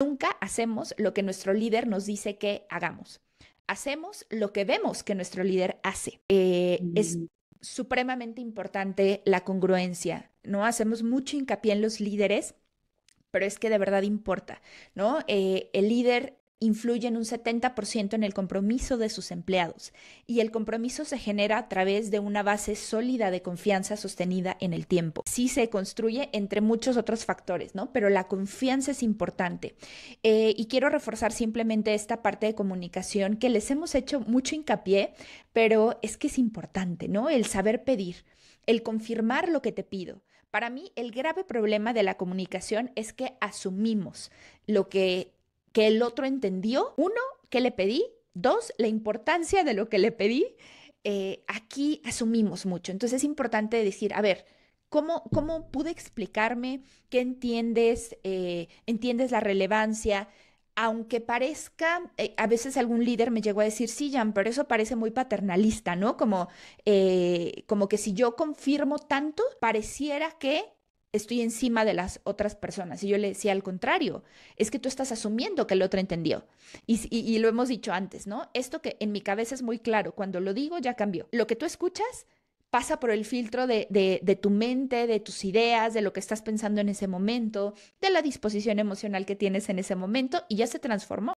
Nunca hacemos lo que nuestro líder nos dice que hagamos. Hacemos lo que vemos que nuestro líder hace. Eh, es mm. supremamente importante la congruencia, ¿no? Hacemos mucho hincapié en los líderes, pero es que de verdad importa, ¿no? Eh, el líder influyen un 70% en el compromiso de sus empleados y el compromiso se genera a través de una base sólida de confianza sostenida en el tiempo. Sí se construye entre muchos otros factores, ¿no? Pero la confianza es importante. Eh, y quiero reforzar simplemente esta parte de comunicación que les hemos hecho mucho hincapié, pero es que es importante, ¿no? El saber pedir, el confirmar lo que te pido. Para mí, el grave problema de la comunicación es que asumimos lo que que el otro entendió, uno, qué le pedí, dos, la importancia de lo que le pedí. Eh, aquí asumimos mucho. Entonces es importante decir, a ver, ¿cómo, cómo pude explicarme? ¿Qué entiendes? Eh, ¿Entiendes la relevancia? Aunque parezca, eh, a veces algún líder me llegó a decir, sí, Jan, pero eso parece muy paternalista, ¿no? Como, como que si yo confirmo tanto, pareciera que estoy encima de las otras personas. Y yo le decía al contrario, es que tú estás asumiendo que el otro entendió. Y, lo hemos dicho antes, ¿no? Esto que en mi cabeza es muy claro, cuando lo digo ya cambió. Lo que tú escuchas pasa por el filtro de, de, tu mente, de tus ideas, de lo que estás pensando en ese momento, de la disposición emocional que tienes en ese momento y ya se transformó.